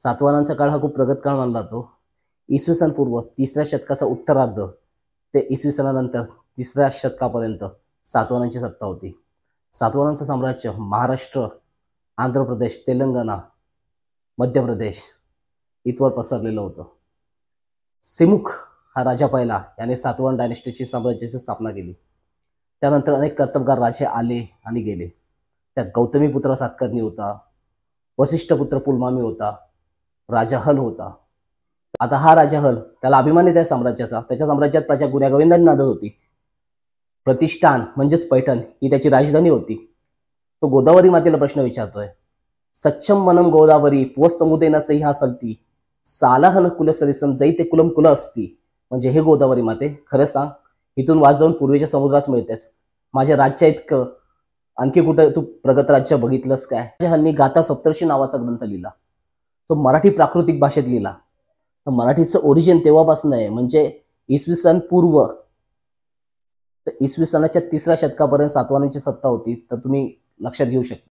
सातवाहनांचा काळ हा खूप प्रगत काळ मानला जातो. इसवी सन पूर्व तिसऱ्या शतकाचा उत्तरार्ध ते इसवी सनानंतर तिसऱ्या शतकापर्यंत सातवाहनांची सत्ता होती. सातवाहनांचं साम्राज्य महाराष्ट्र आंध्र प्रदेश तेलंगणा मध्य प्रदेश इथवर पसरलेलं होतं. सिमुख हा राजा पहिला याने सातवाहन डायनेस्टीची साम्राज्याची स्थापना केली. त्यानंतर अनेक कर्तबगार राजे आले आणि गेले. त्यात गौतमीपुत्र सातकर्णी होता वसिष्ठपुत्र पुलमामी होता राजा हल होता. आता हा राजा हल त्याला अभिमानित आहे साम्राज्याचा. त्याच्या साम्राज्यात प्रजा गुण्यागोविंदांनी नांदत होती. प्रतिष्ठान म्हणजेच पैठण ही त्याची राजधानी होती. तो गोदावरी मातेला प्रश्न विचारतोय. सच्छम मनम गोदावरी पोस सही हा सलती. सालाहन कुल सरिसम जै ते कुलम कुल असती. म्हणजे हे गोदावरी माते खरं सांग इथून वाजवून पूर्वीच्या समुद्रास मिळतेस. माझ्या राज्या इतकं. आणखी कुठं तू प्रगत राज्य बघितलंस काय? हल्ली गाथा सप्तर्षी नावाचा ग्रंथ लिहिला. तो मराठी प्राकृतिक भाषेत लिहिला. तर मराठीचं ओरिजिन तेव्हापासून आहे. म्हणजे इसवी सन पूर्व. तर इसवी सनाच्या तिसऱ्या शतकापर्यंत सातवानाची सत्ता होती. तर तुम्ही लक्षात घेऊ शकता.